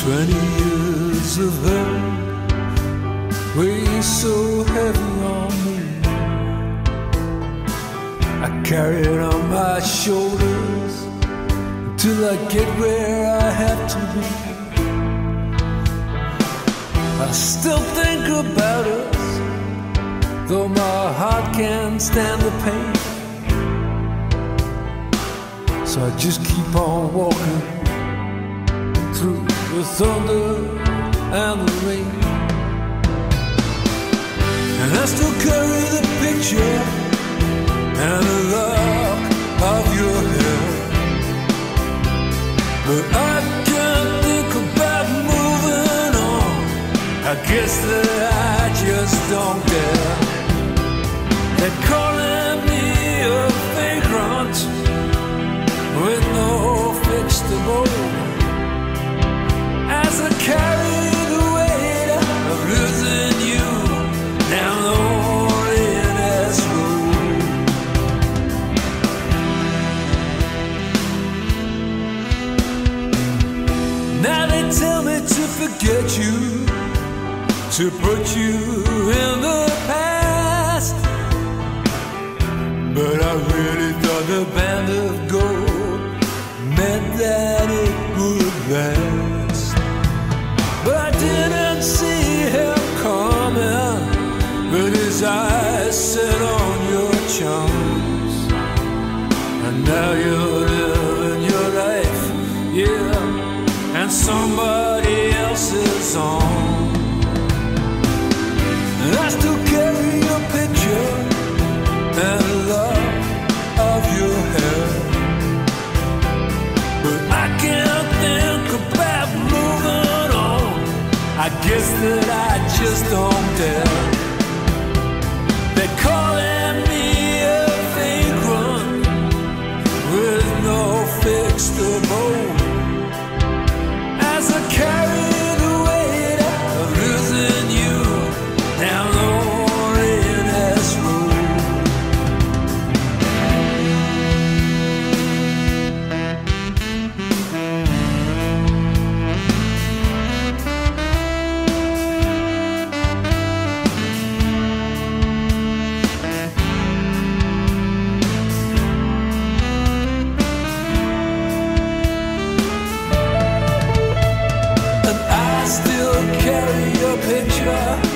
Twenty years of hurt weigh so heavy on me. I carry it on my shoulders till I get where I have to be. I still think about us, though my heart can't stand the pain. So I just keep on walking through the thunder and the rain. And I still carry the picture and the lock of your hair. But I can't think about moving on. I guess that I just don't dare. They're calling tell me to forget you, to put you in the past. But I really thought the band of gold meant that it would last. But I didn't see him coming, but his eyes set on your charms. And now you're somebody else's. And I still carry your picture and love of your hair. But I can't think about moving on. I guess that I just don't dare. They're calling me picture